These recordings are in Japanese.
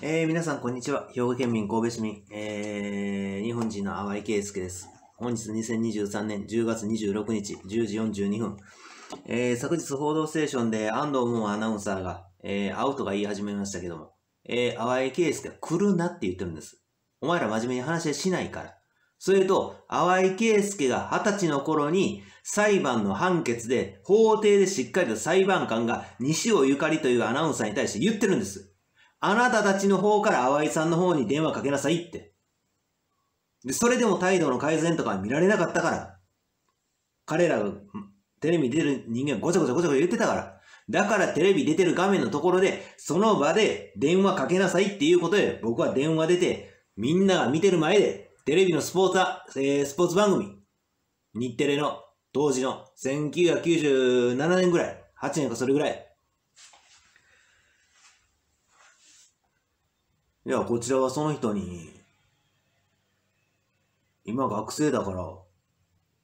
えー、皆さん、こんにちは。兵庫県民神戸市民、えー、日本人の淡井圭介です。本日2023年10月26日10時42分。えー、昨日報道ステーションで安藤門アナウンサーが、えー、アウトが言い始めましたけども、えー、淡井圭介は来るなって言ってるんです。お前ら真面目に話しないから。それと、淡井圭介が二十歳の頃に裁判の判決で法廷でしっかりと裁判官が西尾ゆかりというアナウンサーに対して言ってるんです。あなたたちの方から淡井さんの方に電話かけなさいって。で、それでも態度の改善とか見られなかったから、彼らがテレビ出る人間ごちゃごちゃごちゃごちゃ言ってたから、だからテレビ出てる画面のところで、その場で電話かけなさいっていうことで、僕は電話出て、みんなが見てる前で、テレビのスポーツあ、えースポーツ番組、日テレの当時の1997年ぐらい、8年かそれぐらい、いや、こちらはその人に、今学生だからっ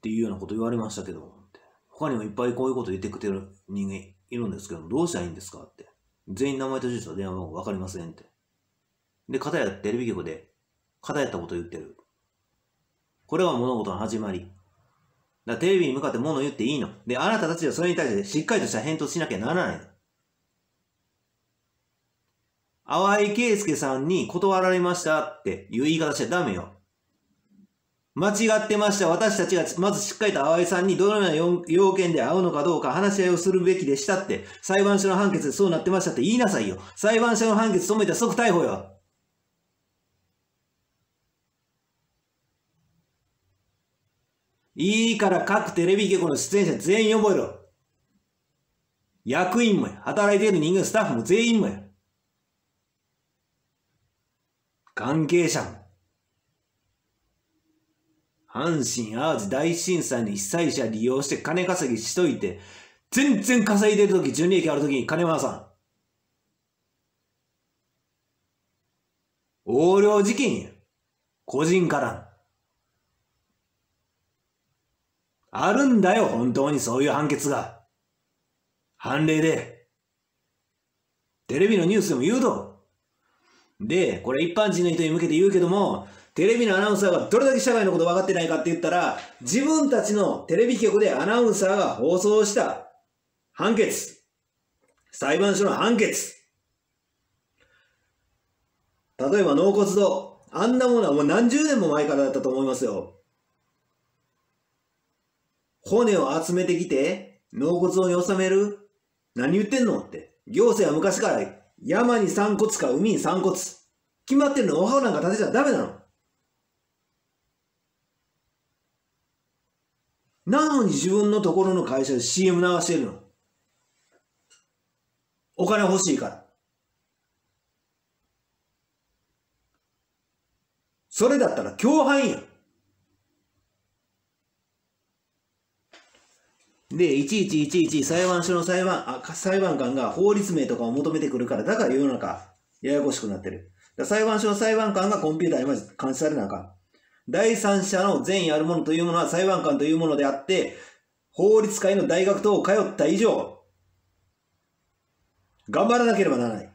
ていうようなこと言われましたけど、他にもいっぱいこういうこと言ってくれてる人間いるんですけど、どうしたらいいんですかって。全員名前と住所電話番号わかりませんって。で、片やテレビ局で、片やったこと言ってる。これは物事の始まり。だからテレビに向かって物言っていいの。で、あなたたちはそれに対してしっかりとした返答しなきゃならないの。淡井圭介さんに断られましたっていう言い方しちゃダメよ。間違ってました。私たちがまずしっかりと淡井さんにどのような要件で会うのかどうか話し合いをするべきでしたって、裁判所の判決でそうなってましたって言いなさいよ。裁判所の判決止めたら即逮捕よ。いいから各テレビ局の出演者全員覚えろ。役員もや、働いている人間スタッフも全員もや。関係者。阪神・淡路大震災に被災者利用して金稼ぎしといて、全然稼いでるとき、純利益あるときに金回さん。横領事件や。個人から。あるんだよ、本当にそういう判決が。判例で。テレビのニュースでも言うと。で、これ一般人の人に向けて言うけども、テレビのアナウンサーがどれだけ社会のこと分かってないかって言ったら、自分たちのテレビ局でアナウンサーが放送した判決、裁判所の判決、例えば納骨堂、あんなものはもう何十年も前からだったと思いますよ。骨を集めてきて、納骨堂に収める何言ってんのって。行政は昔から山に散骨か海に散骨。決まってるのお墓なんか建てちゃダメなの。なのに自分のところの会社で CM 流してるの。お金欲しいから。それだったら共犯やん。で、いちいちいちいち裁判所の裁判、あ、裁判官が法律名とかを求めてくるから、だから世の中、ややこしくなってる。裁判所の裁判官がコンピューターにまず監視されなあかん。第三者の善意あるものというものは裁判官というものであって、法律界の大学等を通った以上、頑張らなければならない。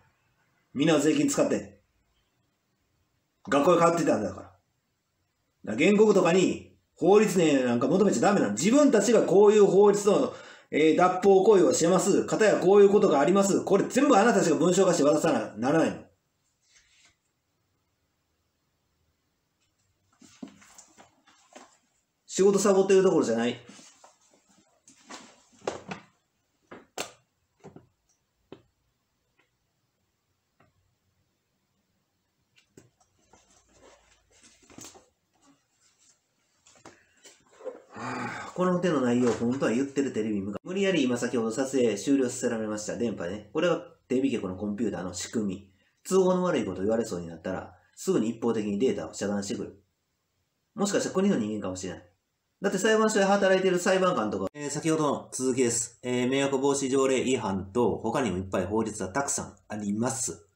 みんなの税金使って。学校へ通ってたんだから。だから原告とかに法律ねなんか求めちゃダメなの。自分たちがこういう法律の、えー脱法行為をしてます。かたやこういうことがあります。これ全部あなたたちが文章化して渡さなならないの。仕事サボってるところじゃない。この手の内容を本当は言ってるテレビ向か無理やり今先ほど撮影終了させられました電波ね。これがテレビ局のコンピューターの仕組み。都合の悪いことを言われそうになったら、すぐに一方的にデータを遮断してくる。もしかしたら国の人間かもしれない。だって裁判所で働いてる裁判官とか、えー先ほどの続きです。えー迷惑防止条例違反と、他にもいっぱい法律がたくさんあります。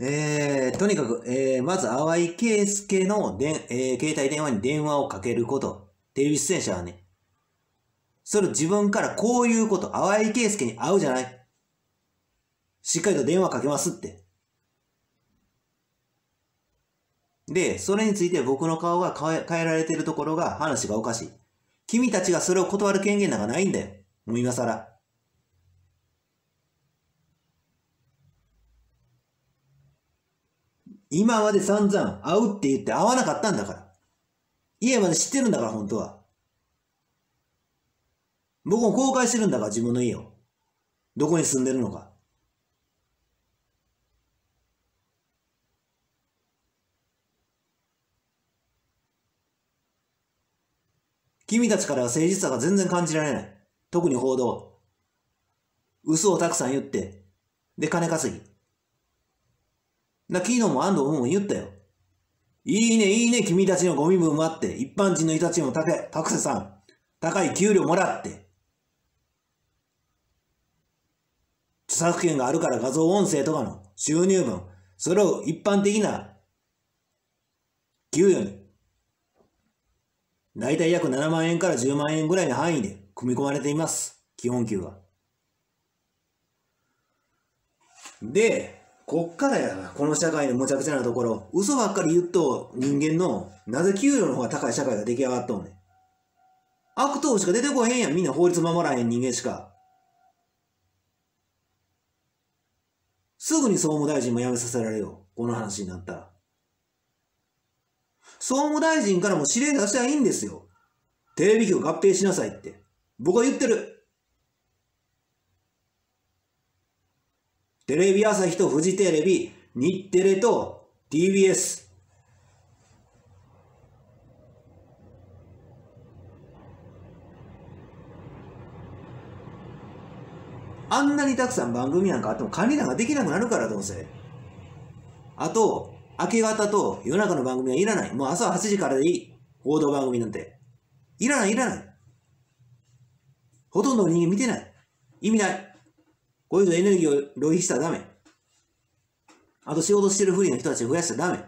えー、とにかく、えー、まず、淡井圭介ので、えー、携帯電話に電話をかけること。テレビ出演者はね、それ自分からこういうこと、淡井圭介に会うじゃない。しっかりと電話かけますって。で、それについて僕の顔が変えられてるところが話がおかしい。君たちがそれを断る権限なんかないんだよ。もう今更。今まで散々会うって言って会わなかったんだから。家まで知ってるんだから、本当は。僕も公開してるんだから、自分の家を。どこに住んでるのか。君たちからは誠実さが全然感じられない。特に報道。嘘をたくさん言って。で、金稼ぎ。だ昨日も安藤も言ったよ。いいね、いいね、君たちのゴミ分もあって、一般人の人たちもたけ、たくさん、高い給料もらって。著作権があるから画像音声とかの収入分、それを一般的な給与に、だいたい約7万円から10万円ぐらいの範囲で組み込まれています。基本給は。で、こっからやな、この社会のむちゃくちゃなところ、嘘ばっかり言っと人間の、なぜ給料の方が高い社会が出来上がっとんねん。悪党しか出てこへんやん、みんな法律守らへん人間しか。すぐに総務大臣も辞めさせられよ。この話になったら。総務大臣からも指令出したらいいんですよ。テレビ局合併しなさいって。僕は言ってる。テレビ朝日とフジテレビ、日テレと TBS。あんなにたくさん番組なんかあっても管理なんかできなくなるからどうせ。あと、明け方と夜中の番組はいらない。もう朝8時からでいい。報道番組なんて。いらない、いらない。ほとんど人間見てない。意味ない。こういうのエネルギーを浪費したらダメ。あと仕事してるフリーの人たちを増やしたらダメ。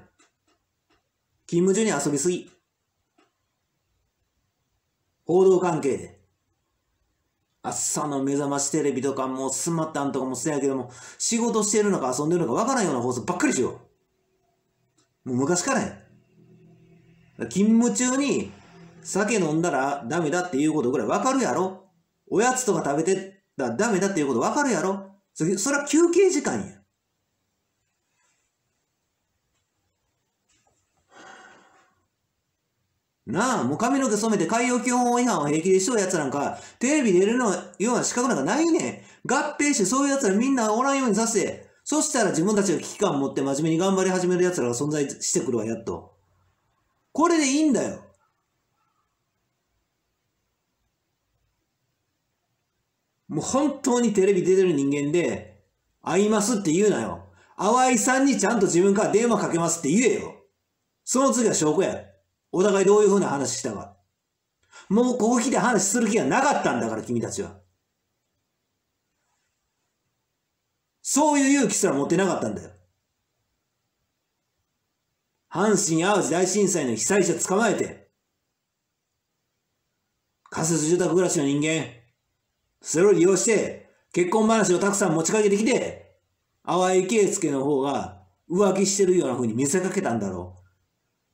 勤務中に遊びすぎ。報道関係で。朝の目覚ましテレビとかもスマタンとかもそうやけども、仕事してるのか遊んでるのかわからんような放送ばっかりしよう。もう昔からや。勤務中に酒飲んだらダメだっていうことぐらいわかるやろおやつとか食べてたらダメだっていうことわかるやろ？それそれは休憩時間や。なあ、もう髪の毛染めて海洋基本法違反を平気でしとうやつなんか、テレビ出るのような資格なんかないねん。合併してそういうやつらみんなおらんようにさせて、そしたら自分たちが危機感を持って真面目に頑張り始めるやつらが存在してくるわ、やっと。これでいいんだよ。もう本当にテレビ出てる人間で、会いますって言うなよ。淡井さんにちゃんと自分から電話かけますって言えよ。その次は証拠や。お互いどういう風な話したか。もうここ来て話する気がなかったんだから、君たちは。そういう勇気すら持ってなかったんだよ。阪神淡路大震災の被災者捕まえて、仮設住宅暮らしの人間、それを利用して、結婚話をたくさん持ちかけてきて、淡井圭介の方が浮気してるような風に見せかけたんだろ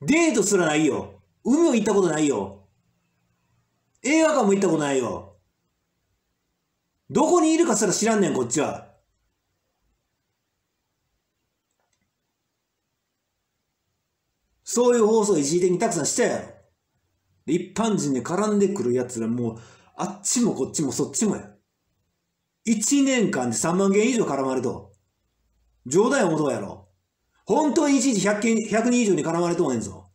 う。デートすらないよ。海も行ったことないよ。映画館も行ったことないよ。どこにいるかすら知らんねん、こっちは。そういう放送を一時的にたくさんしたやろ。一般人に絡んでくるやつらもう、あっちもこっちもそっちもや。一年間で3万件以上絡まれと。冗談や思とうやろ。本当に一日100件、100人以上に絡まれとうねんぞ。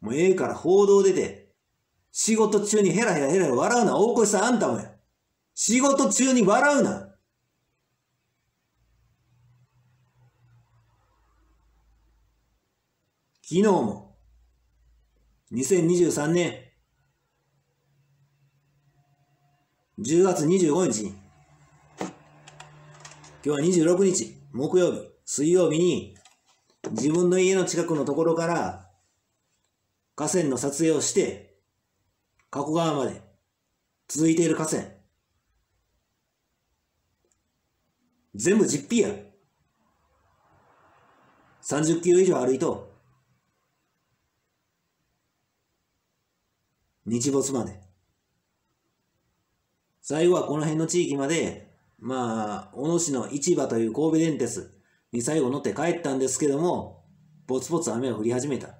もうええから報道出て、仕事中にヘラヘラヘラヘラ笑うな。大越さんあんたもや。仕事中に笑うな。昨日も、2023年10月25日に、今日は26日、木曜日、水曜日に、自分の家の近くのところから、河川の撮影をして、加古川まで続いている河川。全部実費や。30キロ以上歩いと、日没まで。最後はこの辺の地域まで、まあ、小野市の市場という神戸電鉄に最後乗って帰ったんですけども、ぽつぽつ雨が降り始めた。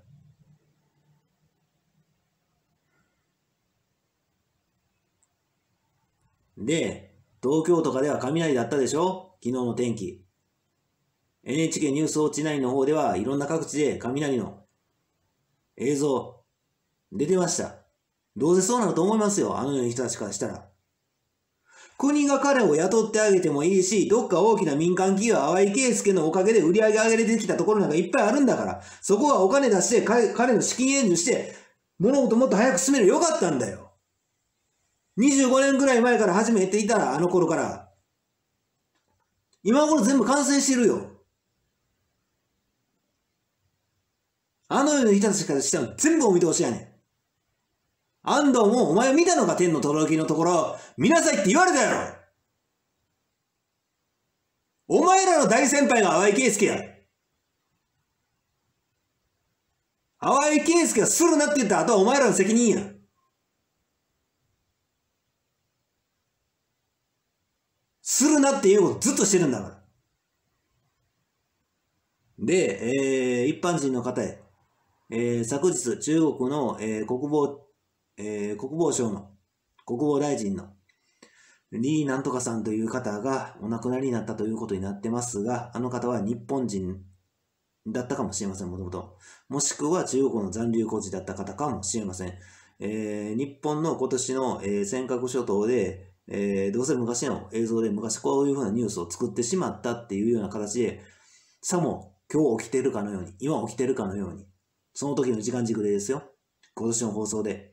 で、東京とかでは雷だったでしょ？昨日の天気。NHK ニュースウォッチ9の方ではいろんな各地で雷の映像出てました。どうせそうなると思いますよ。あのような人たちからしたら。国が彼を雇ってあげてもいいし、どっか大きな民間企業、淡井圭介のおかげで売り上げ上げれてきたところなんかいっぱいあるんだから、そこはお金出して彼の資金援助して、物事もっと早く進めるよかったんだよ。25年ぐらい前から始めていたら、あの頃から。今頃全部完成してるよ。あのような人たちからしたら全部お見通しやねん。安藤もお前見たのか天の轟のところ、見なさいって言われたやろ。お前らの大先輩が淡井圭介や。淡井圭介がするなって言った後はお前らの責任や。するなっていうことずっとしてるんだから。で、えー、一般人の方へ、えー、昨日中国の、えー、国防、えー、国防省の国防大臣のリー・なんとかさんという方がお亡くなりになったということになってますが、あの方は日本人だったかもしれません、もともと。もしくは中国の残留孤児だった方かもしれません。えー、日本の今年の、えー、尖閣諸島で、えー、どうせ昔の映像で昔こういうふうなニュースを作ってしまったっていうような形で、さも今日起きてるかのように、今起きてるかのように、その時の時間軸でですよ。今年の放送で、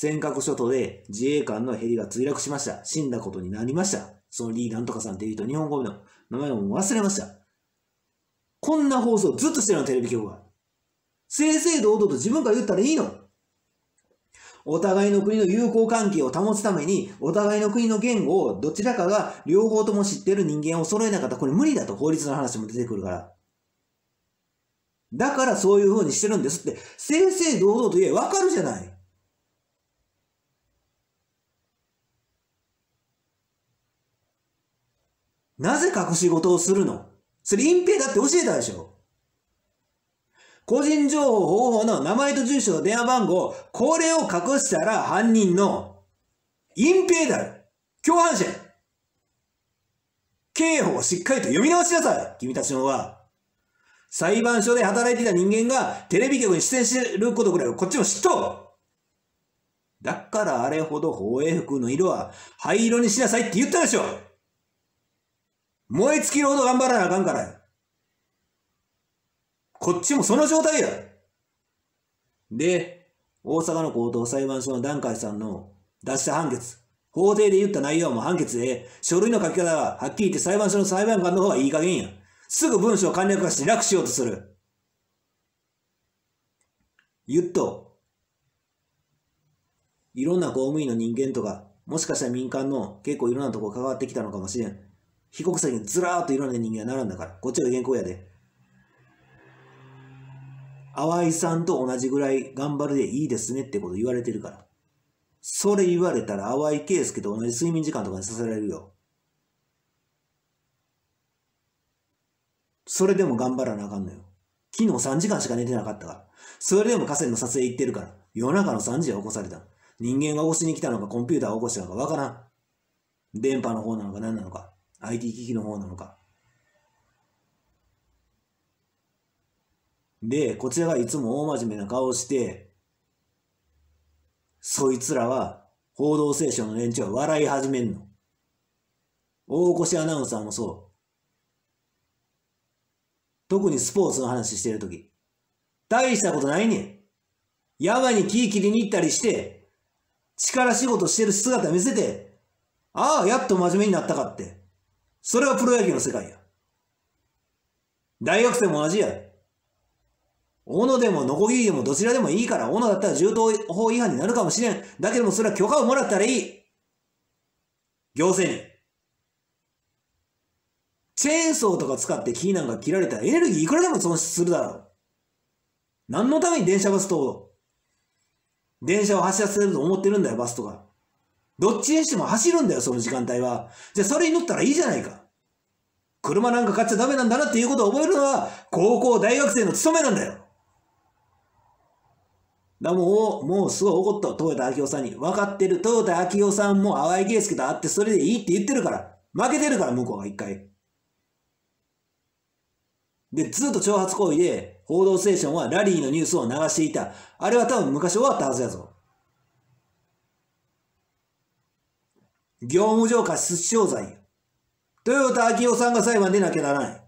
尖閣諸島で自衛官のヘリが墜落しました。死んだことになりました。そのリー・なんとかさんっていう人、日本語の名前を忘れました。こんな放送ずっとしてるの、テレビ局は。正々堂々と自分から言ったらいいの。お互いの国の友好関係を保つために、お互いの国の言語をどちらかが両方とも知ってる人間を揃えなかったらこれ無理だと法律の話も出てくるから。だからそういう風にしてるんですって、正々堂々と言えわかるじゃない。なぜ隠し事をするの？それ隠蔽だって教えたでしょ。個人情報保護法の名前と住所と電話番号、これを隠したら犯人の隠蔽だよ。共犯者刑法をしっかりと読み直しなさい。君たちのは。裁判所で働いていた人間がテレビ局に出演してることぐらいはこっちも知っとだからあれほど放映服の色は灰色にしなさいって言ったでしょ。燃え尽きるほど頑張らなあかんから。こっちもその状態や。で、大阪の高等裁判所の段階さんの出した判決。法廷で言った内容も判決で、書類の書き方がはっきり言って裁判所の裁判官の方がいい加減や。すぐ文章を簡略化して楽しようとする。言っと、いろんな公務員の人間とか、もしかしたら民間の結構いろんなところ関わってきたのかもしれん。被告席にずらーっといろんな人間が並んだから、こっちが原稿やで。淡井さんと同じぐらい頑張るでいいですねってこと言われてるから。それ言われたら淡井圭介と同じ睡眠時間とかにさせられるよ。それでも頑張らなあかんのよ。昨日3時間しか寝てなかったから。それでも河川の撮影行ってるから。夜中の3時は起こされた。人間が起こしに来たのかコンピューターが起こしたのかわからん。電波の方なのか何なのか。IT 機器の方なのか。で、こちらがいつも大真面目な顔をして、そいつらは、報道ステーションの連中は笑い始めんの。大越アナウンサーもそう。特にスポーツの話してるとき。大したことないねん。山に木切りに行ったりして、力仕事してる姿見せて、ああ、やっと真面目になったかって。それがプロ野球の世界や。大学生も同じや。斧でもノコギリでもどちらでもいいから、斧だったら銃刀法違反になるかもしれん。だけどもそれは許可をもらったらいい。行政に。チェーンソーとか使って木なんか切られたらエネルギーいくらでも損失するだろう。何のために電車バスと、電車を走らせると思ってるんだよ、バスとか。どっちにしても走るんだよ、その時間帯は。じゃあそれに乗ったらいいじゃないか。車なんか買っちゃダメなんだなっていうことを覚えるのは、高校、大学生の務めなんだよ。だもう、もうすごい怒った、豊田昭夫さんに。分かってる。豊田昭夫さんも淡井圭介と会ってそれでいいって言ってるから。負けてるから、向こうが一回。で、ずっと挑発行為で、報道ステーションはラリーのニュースを流していた。あれは多分昔終わったはずやぞ。業務上過失傷罪。豊田昭夫さんが裁判出なきゃならない。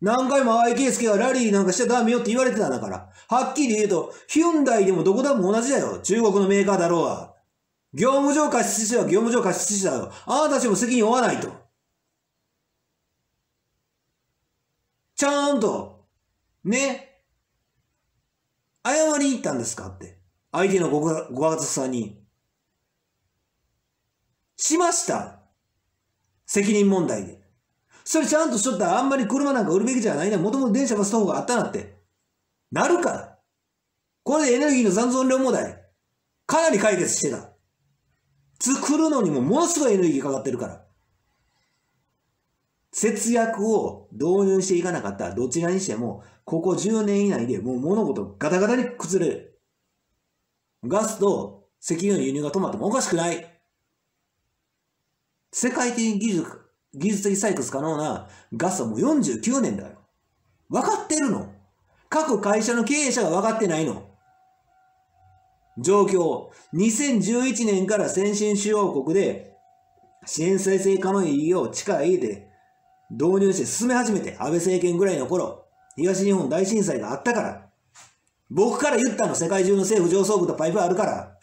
何回も淡井圭介がラリーなんかしちゃダメよって言われてたんだから。はっきり言うと、ヒュンダイでもどこでも同じだよ。中国のメーカーだろうが。業務上過失致死は業務上過失致死だよ。あなたたちも責任負わないと。ちゃんと、ね。謝りに行ったんですかって。相手のごご家族さんに。しました。責任問題で。それちゃんとしとったらあんまり車なんか売るべきじゃないな。もともと電車バスの方があったなって。なるから。これでエネルギーの残存量問題、かなり解決してた。作るのにもものすごいエネルギーかかってるから。節約を導入していかなかったらどちらにしても、ここ10年以内でもう物事ガタガタに崩れる。ガスと石油の輸入が止まってもおかしくない。世界的技術、技術的採掘可能なガスはもう49年だよ。分かってるの各会社の経営者が分かってないの。状況。2011年から先進主要国で支援再生可能意義を力入れて導入して進め始めて、安倍政権ぐらいの頃、東日本大震災があったから。僕から言ったの、世界中の政府上層部とパイプあるから。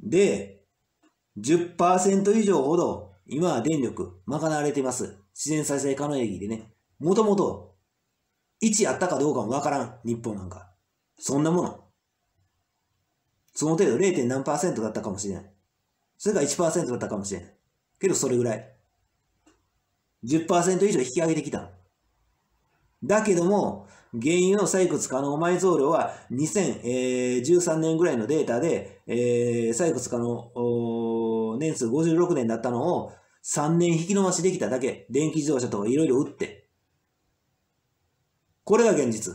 で、10%以上ほど、今は電力、賄われています。自然再生可能エネルギーでね。もともと、1あったかどうかもわからん。日本なんか。そんなもの。その程度 0. 何だったかもしれない。それが1%だったかもしれない。けどそれぐらい。10%以上引き上げてきた。だけども、原油の採掘可能埋蔵量は2013年ぐらいのデータで、えー、採掘可能年数56年だったのを3年引き延ばしできただけ。電気自動車とかいろいろ売って。これが現実。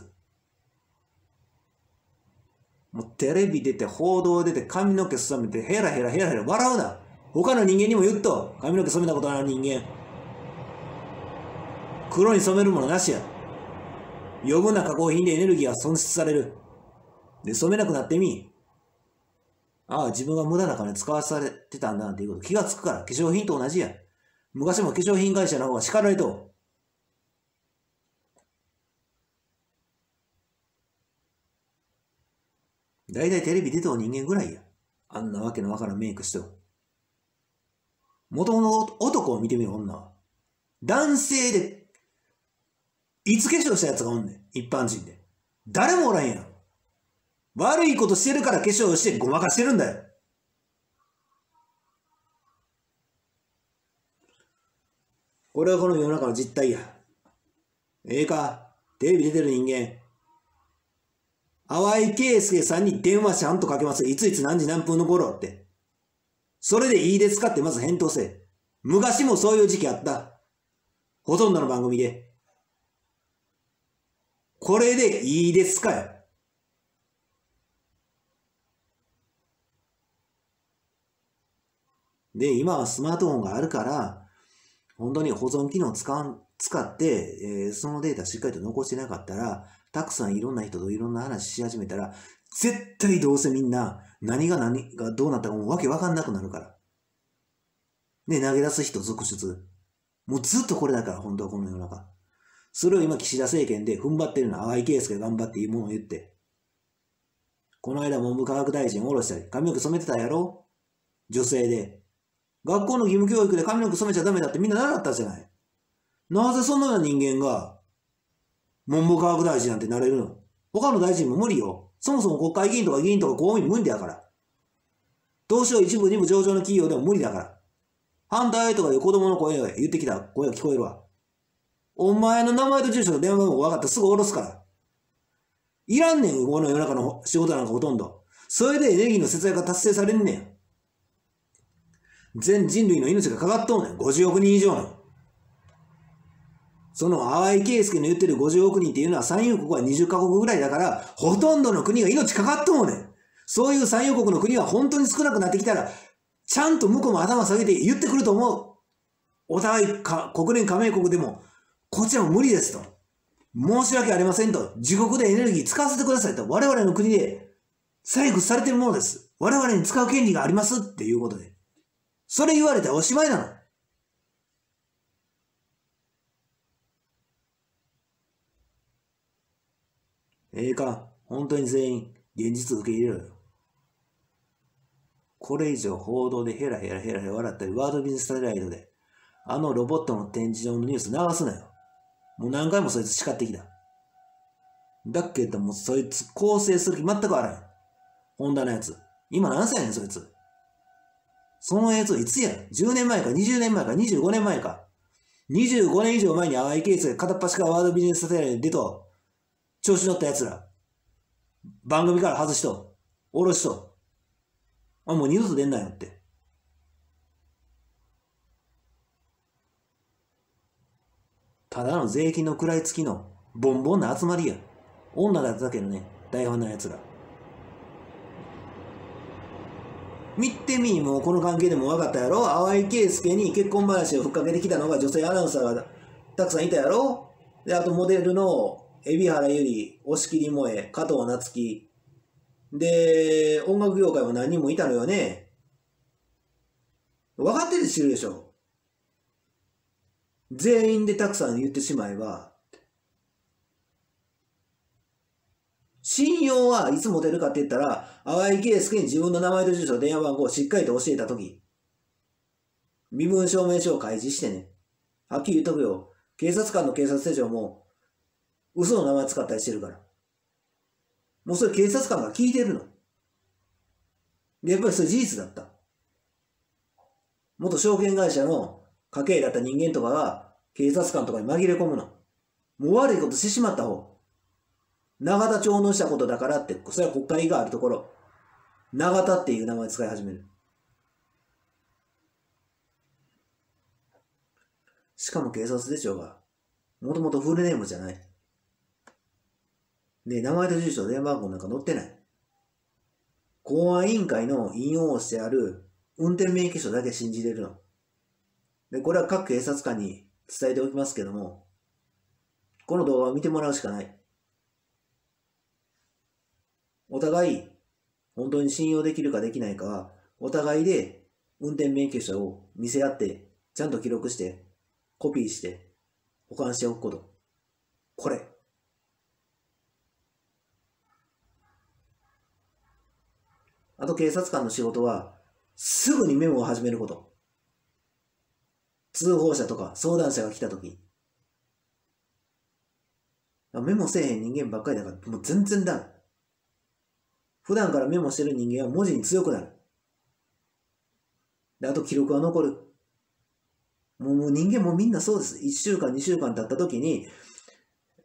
もうテレビ出て、報道出て、髪の毛すめて、ヘラヘラヘラヘラ笑うな。他の人間にも言っと。髪の毛染めたことのある人間。黒に染めるものなしや。余分な加工品でエネルギーは損失される。で、染めなくなってみ。ああ、自分が無駄な金使わされてたんだなんていうこと気がつくから、化粧品と同じや。昔も化粧品会社の方が叱られと。大体テレビ出とう人間ぐらいや。あんなわけのわからんメイクしても。元の男を見てみろ、女は。男性でいつ化粧したやつがおんねん。一般人で。誰もおらんやん。悪いことしてるから化粧してごまかしてるんだよ。これはこの世の中の実態や。ええか、テレビ出てる人間。淡井圭介さんに電話ちゃんとかけます。いついつ何時何分の頃って。それでいいですかってまず返答せ。昔もそういう時期あった。ほとんどの番組で。これでいいですかよ。で、今はスマートフォンがあるから、本当に保存機能使う使って、えー、そのデータしっかりと残してなかったら、たくさんいろんな人といろんな話し始めたら、絶対どうせみんな何が何がどうなったかもわけわかんなくなるから。で、投げ出す人続出。もうずっとこれだから、本当はこの世の中。それを今岸田政権で踏ん張ってるのは淡井圭介が頑張っていいものを言って。この間文部科学大臣を下ろしたり、髪の毛染めてたやろ？女性で。学校の義務教育で髪の毛染めちゃダメだってみんな習ったじゃない。なぜそんなような人間が文部科学大臣なんてなれるの？他の大臣も無理よ。そもそも国会議員とか議員とか公務員無理だから。東証一部二部上場の企業でも無理だから。反対とかいう子供の声が言ってきた声が聞こえるわ。お前の名前と住所と電話番号分かったらすぐ下ろすから。いらんねん、この世の中の仕事なんかほとんど。それでエネルギーの節約が達成されんねん。全人類の命がかかっとんねん。50億人以上の。その淡井圭介の言ってる50億人っていうのは産油国は20カ国ぐらいだから、ほとんどの国が命かかっとんねん。そういう産油国の国は本当に少なくなってきたら、ちゃんと向こうも頭下げて言ってくると思う。お互い国連加盟国でも、こちらも無理ですと。申し訳ありませんと。自国でエネルギー使わせてくださいと。我々の国で採掘されてるものです。我々に使う権利がありますっていうことで。それ言われたらおしまいなの。ええか、本当に全員、現実受け入れろよ。これ以上報道でヘラヘラヘラヘラ笑ったり、ワードビジネスサテライトで、あのロボットの展示場のニュース流すなよ。もう何回もそいつ叱ってきた。だけどもそいつ構成する気全くあらへん。ホンダのやつ。今何歳やねん、そいつ。その映像いつや ?10 年前か20年前か25年前か。25年以上前に淡いケースで片っ端からワードビジネスサテライトで出と、調子乗った奴ら。番組から外しと、下ろしと。あ、もう二度と出んなよって。ただの税金の食らいつきのボンボンな集まりや。女だっただけどね、大ファンな奴ら。見てみもうこの関係でも分かったやろ？淡井圭介に結婚話をふっかけてきたのが女性アナウンサーがたくさんいたやろ？で、あとモデルの海老原ゆり、押切萌え、加藤夏樹。で、音楽業界も何人もいたのよね。分かってて知るでしょ？全員でたくさん言ってしまえば、信用はいつ持てるかって言ったら、淡井圭介に自分の名前と住所、電話番号をしっかりと教えたとき、身分証明書を開示してね、はっきり言っとくよ。警察官の警察手帳も、嘘の名前使ったりしてるから。もうそれ警察官が聞いてるの。で、やっぱりそれ事実だった。元証券会社の家系だった人間とかが警察官とかに紛れ込むの。もう悪いことしてしまった方。永田町のしたことだからって、それは国会があるところ。永田っていう名前使い始める。しかも警察手帳が、もともとフルネームじゃない。で、名前と住所、電話番号なんか載ってない。公安委員会の引用をしてある運転免許証だけ信じれるの。で、これは各警察官に伝えておきますけども、この動画を見てもらうしかない。お互い、本当に信用できるかできないかは、お互いで運転免許証を見せ合って、ちゃんと記録して、コピーして、保管しておくこと。これ。あと警察官の仕事は、すぐにメモを始めること。通報者とか相談者が来たとき。メモせえへん人間ばっかりだから、もう全然だめ。普段からメモしてる人間は文字に強くなる。で、あと記録は残る。もうもう人間もみんなそうです。1週間、2週間経った時に、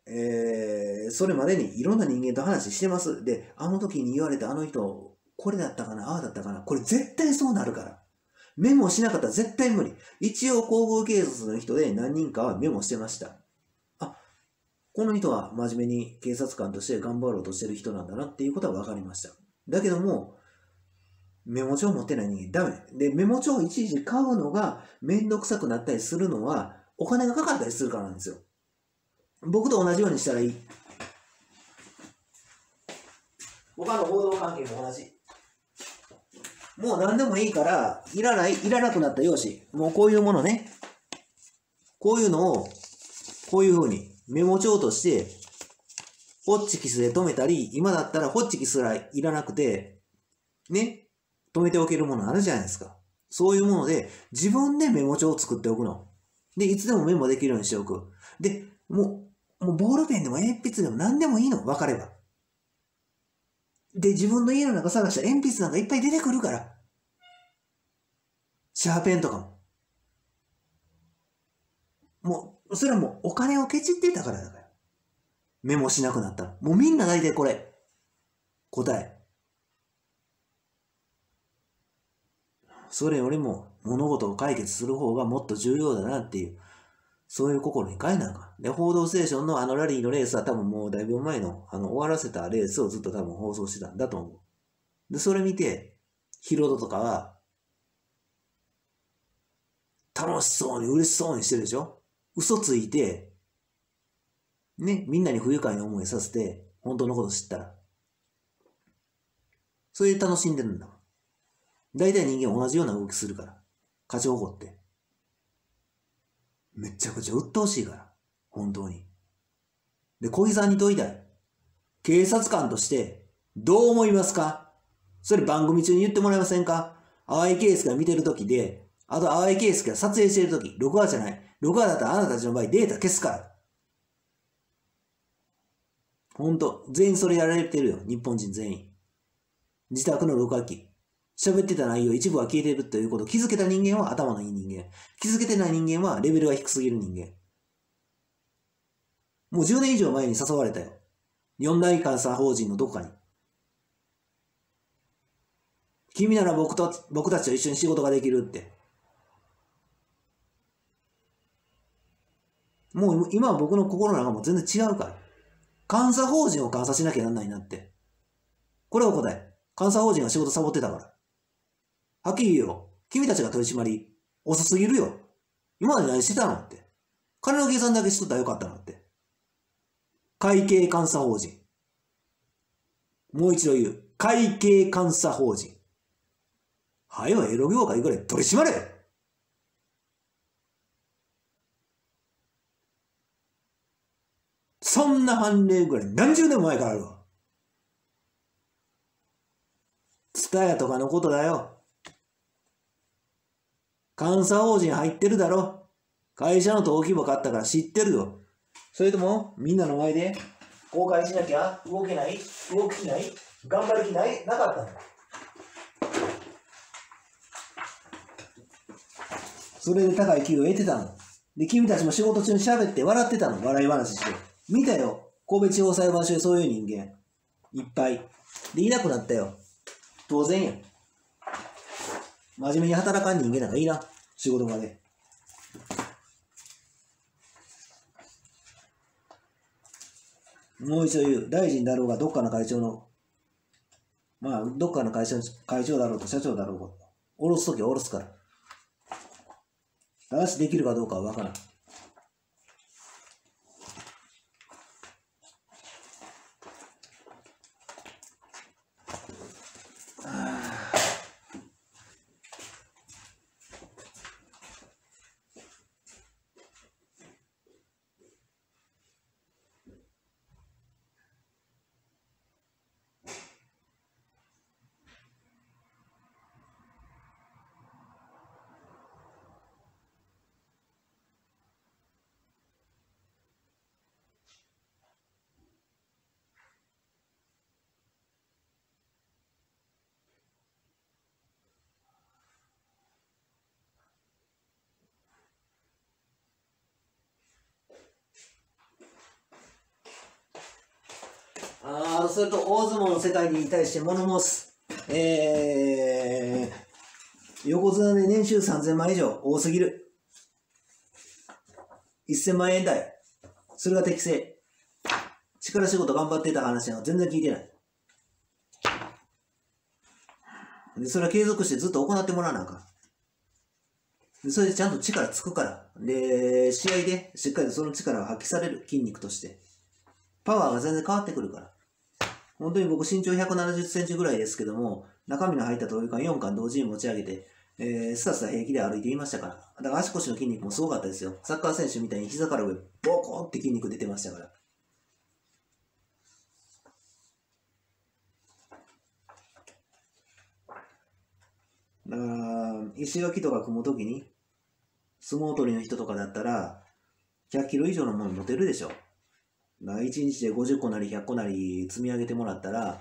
えー、それまでにいろんな人間と話してます。で、あの時に言われたあの人、これだったかなああだったかなこれ絶対そうなるから。メモしなかったら絶対無理。一応、皇后警察の人で何人かはメモしてました。この人は真面目に警察官として頑張ろうとしてる人なんだなっていうことは分かりました。だけども、メモ帳持ってない人間ダメ。で、メモ帳をいちいち買うのがめんどくさくなったりするのはお金がかかったりするからなんですよ。僕と同じようにしたらいい。他の報道関係も同じ。もう何でもいいから、いらない、いらなくなった用紙。もうこういうものね。こういうのを、こういう風にメモ帳として、ホッチキスで止めたり、今だったらホッチキスすらいらなくて、ね、止めておけるものあるじゃないですか。そういうもので、自分でメモ帳を作っておくの。で、いつでもメモできるようにしておく。で、もう、もうボールペンでも鉛筆でも何でもいいの。分かれば。で、自分の家の中探したら鉛筆なんかいっぱい出てくるから。シャーペンとかも。もう、それはもうお金をケチってたからだから。メモしなくなったもうみんな大体これ。答え。それよりも物事を解決する方がもっと重要だなっていう、そういう心に変えなあかん。で、報道ステーションのあのラリーのレースは多分もうだいぶ前の、あの、終わらせたレースをずっと多分放送してたんだと思う。で、それ見て、ヒロドとかは、楽しそうに嬉しそうにしてるでしょ？嘘ついて、ね、みんなに不愉快な思いさせて、本当のこと知ったら。それで楽しんでるんだもん。大体人間同じような動きするから。勝ち誇って。めちゃくちゃ鬱陶しいから。本当に。で、小木さんに問いたい。警察官として、どう思いますか？それ番組中に言ってもらえませんか？淡井圭介が見てるときで、あと淡井圭介が撮影してるとき、録画じゃない。録画だったらあなたたちの場合データ消すから。ほんと、全員それやられてるよ。日本人全員。自宅の録画機。喋ってた内容一部は消えてるということ気づけた人間は頭のいい人間。気づけてない人間はレベルが低すぎる人間。もう10年以上前に誘われたよ。四大監査法人のどこかに。君なら僕と、僕たちと一緒に仕事ができるって。もう今は僕の心の中も全然違うから。監査法人を監査しなきゃなんないなって。これを答え。監査法人が仕事サボってたから。はっきり言うよ。君たちが取り締まり、遅すぎるよ。今まで何してたのって。金の計算だけしとったらよかったのって。会計監査法人。もう一度言う。会計監査法人。はよ、エロ業界ぐらい取り締まれそんな判例ぐらい何十年も前からあるわ。ツタヤとかのことだよ。監査法人入ってるだろ。会社の登記簿買ったから知ってるよ。それとも、みんなの前で公開しなきゃ動けない動く気ない頑張る気ないなかったの。それで高い給与得てたの。で、君たちも仕事中に喋って笑ってたの。笑い話して。見たよ。神戸地方裁判所でそういう人間。いっぱい。で、いなくなったよ。当然や。真面目に働かん人間なんかいいな。仕事場で。もう一度言う。大臣だろうが、どっかの会長の、まあ、どっかの会社の会長だろうと社長だろうが、下ろすときは下ろすから。ただしできるかどうかはわからん。それと大相撲の世界に対して物申す。えー、横綱で年収3000万以上多すぎる。1000万円台。それが適正。力仕事頑張ってた話は全然聞いてない。で、それは継続してずっと行ってもらわなあかん。で、それでちゃんと力つくから。で、試合でしっかりとその力が発揮される筋肉として。パワーが全然変わってくるから。本当に僕身長170センチぐらいですけども、中身の入った灯油管4缶同時に持ち上げて、えー、スタスタ平気で歩いていましたから。だから足腰の筋肉もすごかったですよ。サッカー選手みたいに膝から上、ボコーって筋肉出てましたから。だから、石垣とか組むときに、相撲取りの人とかだったら、100キロ以上のもの持てるでしょ。1日で50個なり100個なり積み上げてもらったら、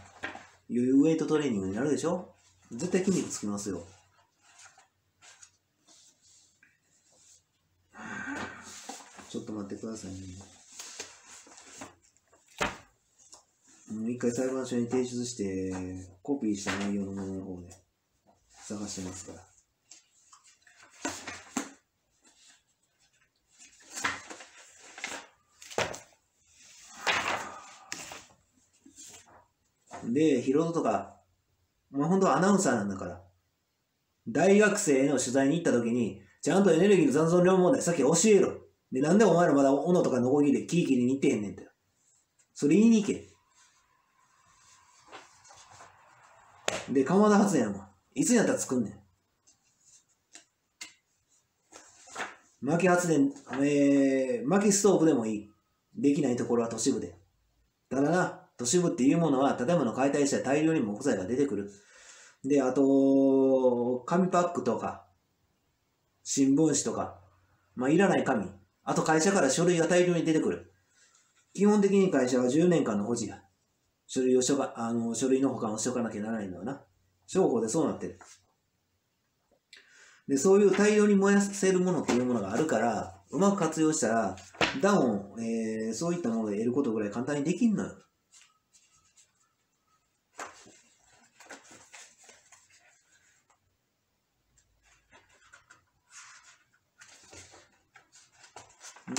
余裕ウェイトトレーニングになるでしょ？絶対筋肉つきますよ。ちょっと待ってくださいね。一回裁判所に提出して、コピーした内容のものの方で、探してますから。で、ヒロドとか、まあ、本当はアナウンサーなんだから、大学生への取材に行った時に、ちゃんとエネルギーの残存量問題さっき教えろ。で、なんでお前らまだ斧とかノコギリでキーキリに行ってへんねんって。それ言いに行け。で、釜田発電はいつになったら作んねん。薪発電、えー、薪ストーブでもいい。できないところは都市部で。ただな、都市部っていうものは建物解体したら大量に木材が出てくる。で、あと、紙パックとか、新聞紙とか、まあ、いらない紙。あと会社から書類が大量に出てくる。基本的に会社は10年間の保持や。書類をしょか、あの、書類の保管をしとかなきゃならないのはな。商法でそうなってる。で、そういう大量に燃やせるものっていうものがあるから、うまく活用したら、ダウン、えー、そういったもので得ることぐらい簡単にできんのよ。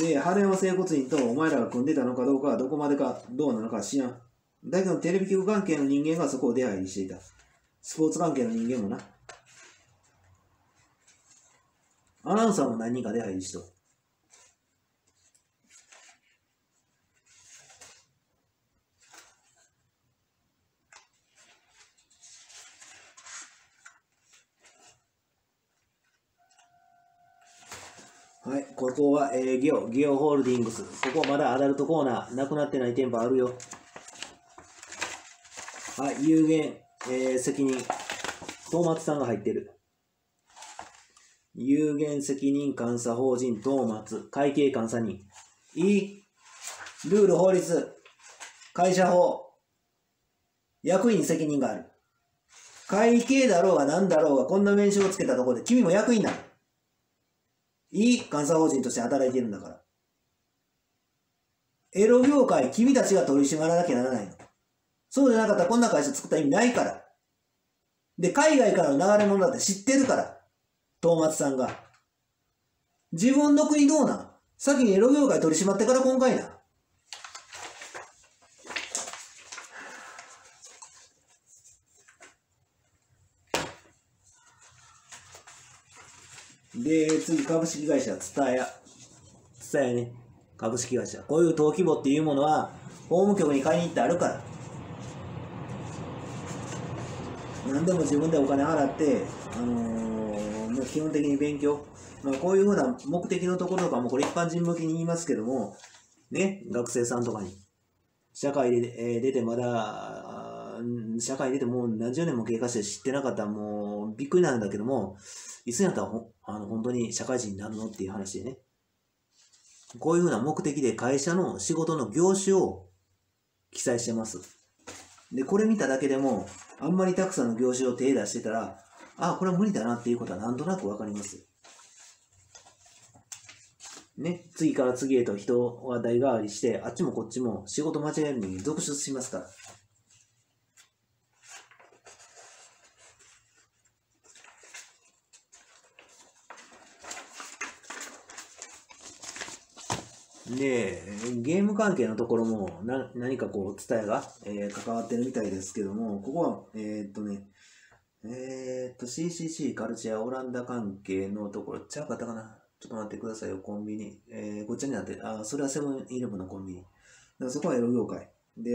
で、春山整骨院とお前らが組んでたのかどうかはどこまでかどうなのか知らん。だけどテレビ局関係の人間がそこを出入りしていた。スポーツ関係の人間もな。アナウンサーも何人か出入りしと。はい、ここは、えー、ギオ、ギオホールディングス。ここまだアダルトコーナー、なくなってない店舗あるよ。はい、有限、えー、責任。東松さんが入ってる。有限責任監査法人東松会計監査人。いいルール法律。会社法。役員責任がある。会計だろうが何だろうがこんな名称をつけたところで君も役員だ。いい監査法人として働いてるんだから。エロ業界、君たちが取り締まらなきゃならないの。そうじゃなかったらこんな会社作った意味ないから。で、海外からの流れ物だって知ってるから。トーマツさんが。自分の国どうなん？先にエロ業界取り締まってから今回な。で、次、株式会社、ツタヤ。ツタヤね。株式会社。こういう登記簿っていうものは、法務局に買いに行ってあるから。何でも自分でお金払って、あのーもう基本的に勉強。まあ、こういうふうな目的のところとかも、これ一般人向けに言いますけども、ね、学生さんとかに、社会で、えー出てまだ、社会出てもう何十年も経過して知ってなかったもうびっくりなんだけども、いつになったらあの本当に社会人になるの？っていう話でね。こういうふうな目的で会社の仕事の業種を記載してます。で、これ見ただけでも、あんまりたくさんの業種を手出してたら、あ、これは無理だなっていうことはなんとなくわかります。ね、次から次へと人は代替わりして、あっちもこっちも仕事間違えるのに続出しますから。で、ゲーム関係のところもな何かこう、伝えが、えー関わってるみたいですけども、ここは、えーっとね、えーっと、CCC カルチャーオランダ関係のところ、ちゃうかったかな？ちょっと待ってくださいよ、コンビニ。えー、ごっちになって、あ、それはセブンイレブンのコンビニ。だからそこはエロ業界。で、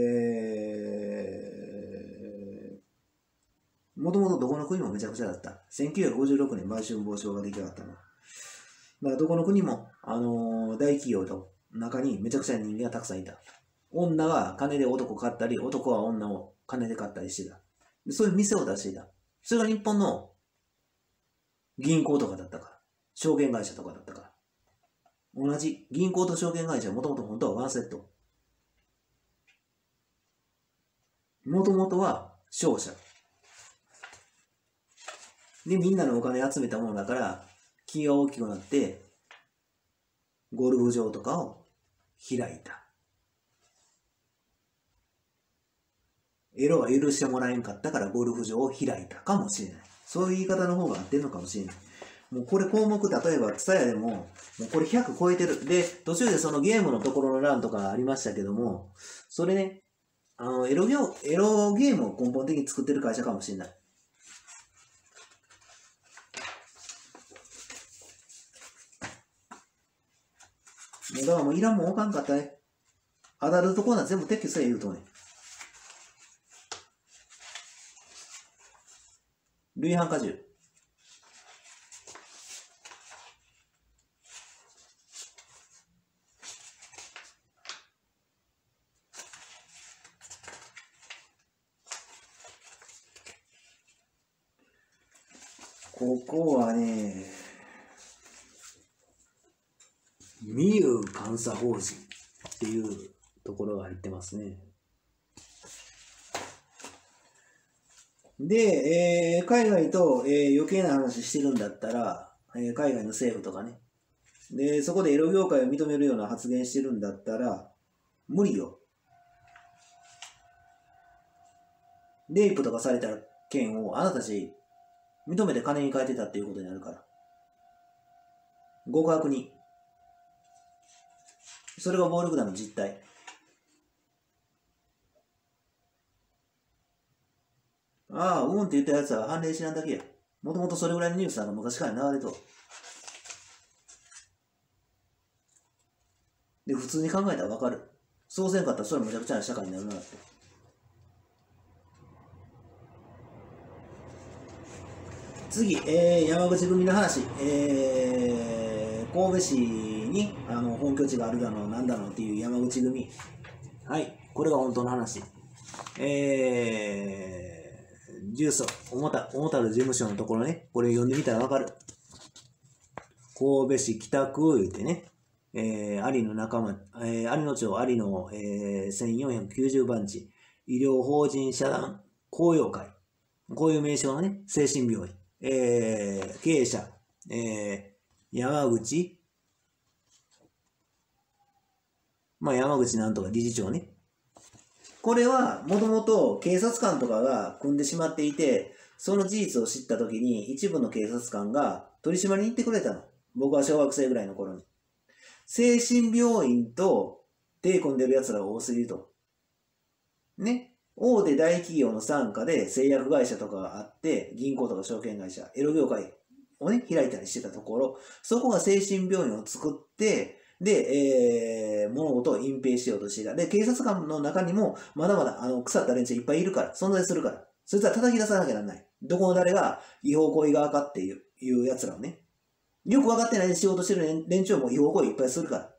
もともとどこの国もめちゃくちゃだった。1956年売春防止法が出来上がったの。だからどこの国も、あのー大企業の中にめちゃくちゃ人間がたくさんいた。女は金で男買ったり、男は女を金で買ったりしてた。そういう店を出していた。それが日本の銀行とかだったから。証券会社とかだったから。同じ。銀行と証券会社はもともと本当はワンセット。もともとは商社。で、みんなのお金集めたものだから、気が大きくなって、ゴルフ場とかを開いた。エロは許してもらえんかったからゴルフ場を開いたかもしれない。そういう言い方の方が合ってるのかもしれない。もうこれ項目、例えば、ツタヤでも、もうこれ100超えてる。で、途中でそのゲームのところの欄とかありましたけども、それね、あの、エロゲエロゲームを根本的に作ってる会社かもしれない。だからもういらんもんおかんかったね。アダルトコーナー全部撤去せえ言うとね。類反荷重。ここはね、ミユ監査法人っていうところが入ってますね。で、えー、海外と、えー、余計な話してるんだったら、えー、海外の政府とかね。で、そこでエロ業界を認めるような発言してるんだったら、無理よ。レイプとかされた件をあなたたち認めて金に変えてたっていうことになるから。極悪に。それが暴力団の実態。ああ、うんって言ったやつは判例知らんだけや。もともとそれぐらいのニュースなの昔から流れと。で、普通に考えたらわかる。そうせんかったらそれむちゃくちゃな社会になるなって。次、えー、山口組の話、えー、神戸市にあの本拠地があるだの、なんだのっていう山口組。はい、これが本当の話。えー、重曹、重た、重たる事務所のところね、これ読んでみたらわかる。神戸市北区言ってね、えー、有の仲間、えー、有野町有の、えー、1490番地、医療法人社団公用会。こういう名称のね、精神病院。えー、経営者、えー、山口、まあ山口なんとか理事長ね。これは、もともと警察官とかが組んでしまっていて、その事実を知ったときに、一部の警察官が取り締まりに行ってくれたの。僕は小学生ぐらいの頃に。精神病院と手込んでる奴らが多すぎると。ね。大手大企業の傘下で製薬会社とかがあって、銀行とか証券会社、エロ業界をね、開いたりしてたところ、そこが精神病院を作って、で、えー、物事を隠蔽しようとしていた。で、警察官の中にも、まだまだ、あの、腐った連中いっぱいいるから、存在するから。そいつは叩き出さなきゃならない。どこの誰が違法行為側かっていう、いう奴らをね。よく分かってない仕事してる連中も違法行為いっぱいするから。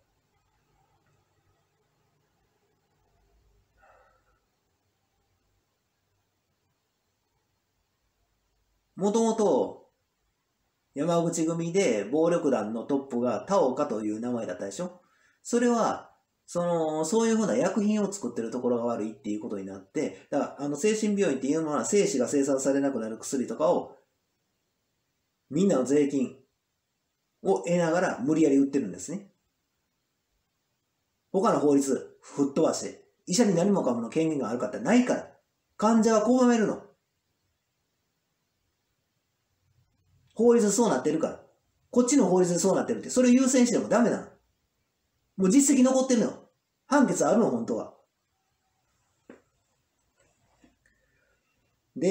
もともと山口組で暴力団のトップが田岡という名前だったでしょ？それは、その、そういうふうな薬品を作ってるところが悪いっていうことになって、だから、あの、精神病院っていうのは精子が生産されなくなる薬とかを、みんなの税金を得ながら無理やり売ってるんですね。他の法律吹っ飛ばして、医者に何もかもの権限があるかってないから、患者は拒めるの。法律そうなってるから。こっちの法律でそうなってるって、それを優先してもダメなの。もう実績残ってるの。判決あるの、本当は。で、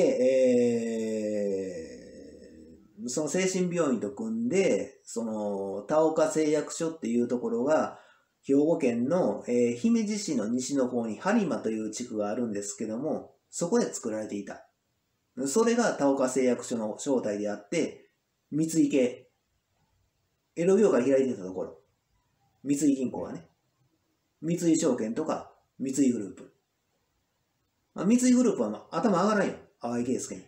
えー、その精神病院と組んで、その、田岡製薬所っていうところが、兵庫県の、えー、姫路市の西の方に播磨という地区があるんですけども、そこで作られていた。それが田岡製薬所の正体であって、三井系、エロ業界開いてたところ、三井銀行がね、三井証券とか三井グループ。まあ、三井グループは、まあ、頭上がらんよ、淡井圭介に。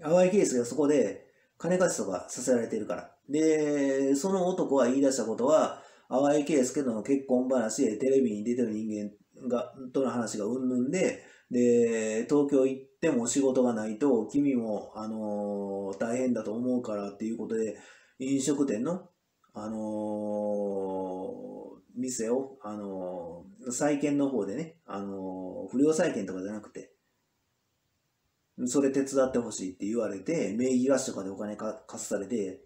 淡井圭介がそこで金貸しとかさせられてるから。で、その男は言い出したことは、淡井圭介との結婚話でテレビに出てる人間が、との話がうんぬんで、で、東京行っても仕事がないと、君も、あのー大変だと思うからっていうことで、飲食店の、あのー店を、あのー債券の方でね、あの不良債権とかじゃなくて、それ手伝ってほしいって言われて、名義貸しとかでお金か貸されて、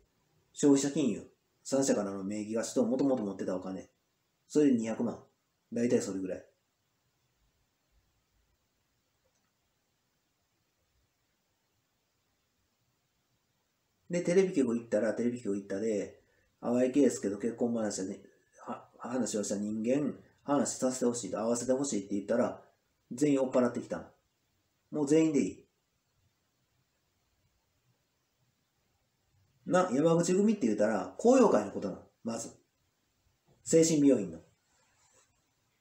消費者金融、3社からの名義貸しと元々持ってたお金、それで200万。大体それぐらい。で、テレビ局行ったら、テレビ局行ったで、淡井圭介と結婚話で、は話をした人間、話させてほしいと、合わせてほしいって言ったら、全員追っ払ってきたの。もう全員でいい。な、山口組って言ったら、公用会のことなの。まず。精神病院の。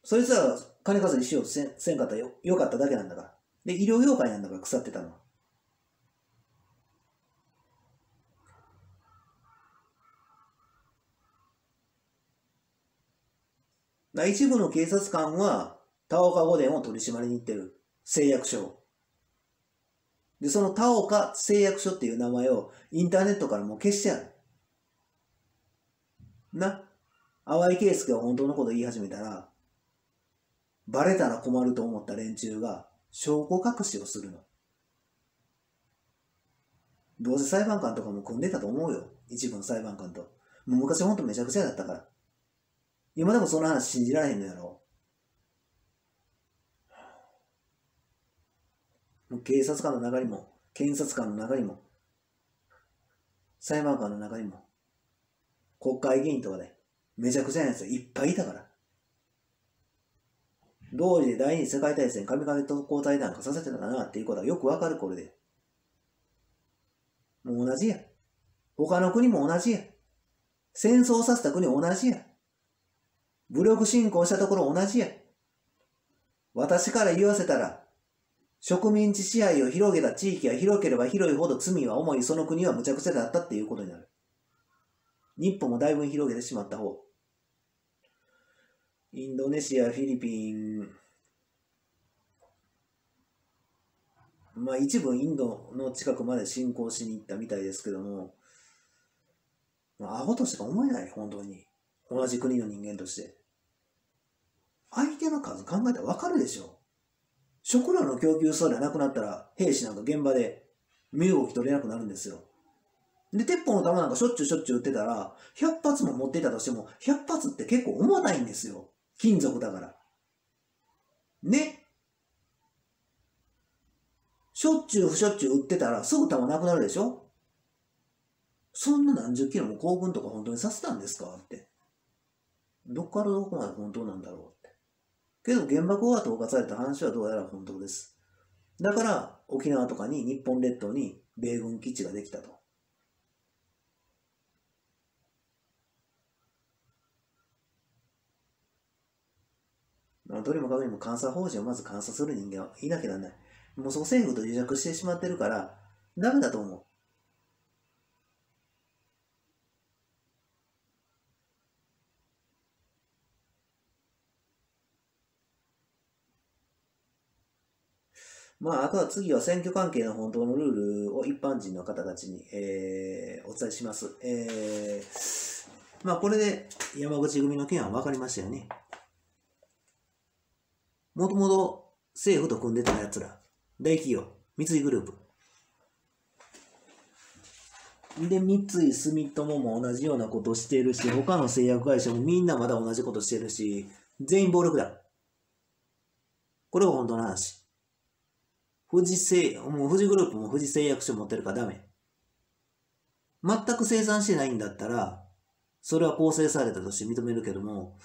そいつら金稼ぎしようせんせんかったよよかっただけなんだから。で、医療業界なんだから腐ってたのは。一部の警察官は、田岡御殿を取り締まりに行ってる。誓約書。で、その田岡誓約書っていう名前をインターネットからもう消してある。な。淡井圭介が本当のこと言い始めたら、バレたら困ると思った連中が証拠隠しをするの。どうせ裁判官とかも組んでたと思うよ。一部の裁判官と。もう昔ほんとめちゃくちゃだったから。今でもその話信じられへんのやろ。もう警察官の中にも、検察官の中にも、裁判官の中にも、国会議員とかで、めちゃくちゃなやついっぱいいたから。同時で第二次世界大戦、神々特攻隊なんかさせてたなっていうことはよくわかる、これで。もう同じや。他の国も同じや。戦争させた国も同じや。武力侵攻したところ同じや。私から言わせたら、植民地支配を広げた地域が広ければ広いほど罪は重い、その国は無茶苦茶だったっていうことになる。日本もだいぶ広げてしまった方。インドネシア、フィリピン、まあ一部インドの近くまで侵攻しに行ったみたいですけども、まあ、アホとしか思えない、本当に。同じ国の人間として。相手の数考えたらわかるでしょ。食料の供給そうでなくなったら、兵士なんか現場で身動き取れなくなるんですよ。で、鉄砲の弾なんかしょっちゅうしょっちゅう撃ってたら、100発も持ってたとしても、100発って結構重たいんですよ。金属だから。ね。しょっちゅうしょっちゅう撃ってたら、すぐ弾なくなるでしょそんな何十キロも行軍とか本当にさせたんですかって。どっからどこまで本当なんだろう。けど原爆が投下された話はどうやら本当です。だから沖縄とかに日本列島に米軍基地ができたと。まあ、どれもかくにも監査法人をまず監査する人間はいなきゃならない。もうそこ政府と癒着してしまってるから、ダメだと思う。まあ、あとは次は選挙関係の本当のルールを一般人の方たちに、えーお伝えします。えーまあ、これで山口組の件は分かりましたよね。もともと政府と組んでた奴ら、大企業、三井グループ。で、三井住友も同じようなことしてるし、他の製薬会社もみんなまだ同じことしてるし、全員暴力だ。これが本当の話。富士製、もう富士グループも富士製薬所持ってるからダメ。全く生産してないんだったら、それは構成されたとして認めるけども、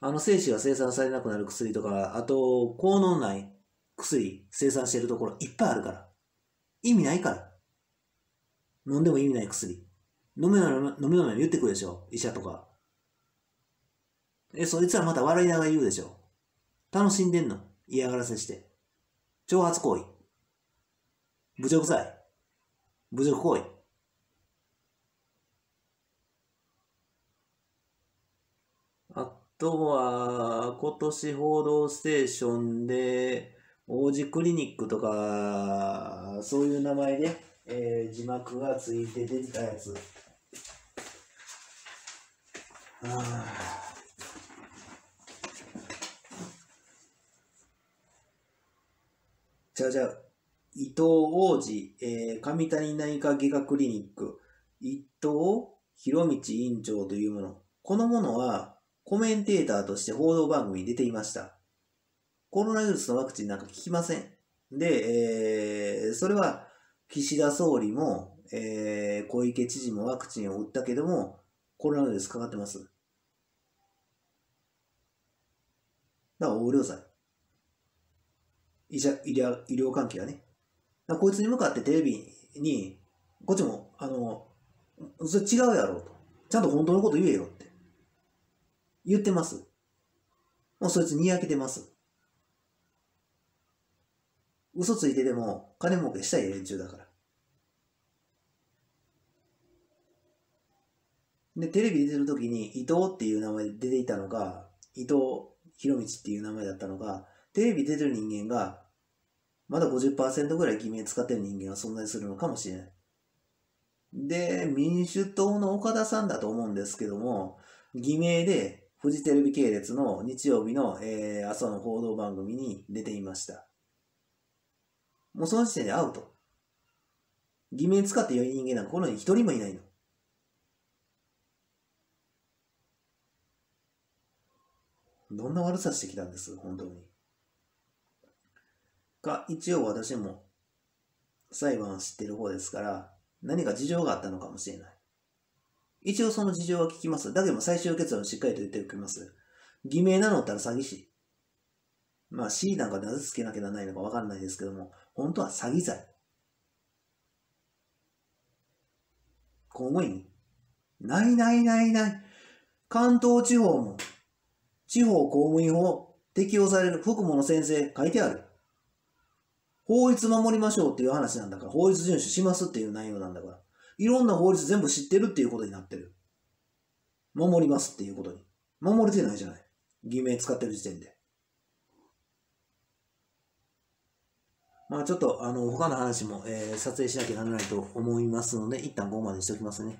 あの精子が生産されなくなる薬とか、あと、効能ない薬生産してるところいっぱいあるから。意味ないから。飲んでも意味ない薬。飲めない飲めない言ってくるでしょ医者とか。え、そいつらまた笑いながら言うでしょ楽しんでんの嫌がらせして。挑発行為。侮辱罪。侮辱行為。あとは、今年報道ステーションで、王子クリニックとか、そういう名前で、えー、字幕がついて出てたやつ。あじゃあじゃあ、伊藤王子、えー、上谷内科外科クリニック、伊藤博道院長というもの。このものはコメンテーターとして報道番組に出ていました。コロナウイルスのワクチンなんか効きません。で、えー、それは岸田総理も、えー、小池知事もワクチンを打ったけども、コロナウイルスかかってます。だから横領罪。医者医療医療関係はね。こいつに向かってテレビに、こっちも、あの、それ違うやろうと。ちゃんと本当のこと言えよって。言ってます。もうそいつにやけてます。嘘ついてでも金儲けしたい連中だから。で、テレビ出てる時に伊藤っていう名前で出ていたのが、伊藤博道っていう名前だったのが、テレビ出てる人間が、まだ50%ぐらい偽名使ってる人間が存在するのかもしれない。で、民主党の岡田さんだと思うんですけども、偽名でフジテレビ系列の日曜日の、えー、朝の報道番組に出ていました。もうその時点でアウト。偽名使って良い人間なんかこの世に一人もいないの。どんな悪さしてきたんです、本当に。が、一応私も裁判を知ってる方ですから、何か事情があったのかもしれない。一応その事情は聞きます。だけども最終結論しっかりと言っておきます。偽名名乗ったら詐欺師。まあ C なんかなぜつけなきゃならないのかわかんないですけども、本当は詐欺罪。公務員？ないないないない。関東地方も、地方公務員法適用される福務の先生書いてある。法律守りましょうっていう話なんだから、法律遵守しますっていう内容なんだから、いろんな法律全部知ってるっていうことになってる。守りますっていうことに。守れてないじゃない。偽名使ってる時点で。まあちょっと、あの、他の話も、えー、撮影しなきゃならないと思いますので、一旦ここまでにしておきますね。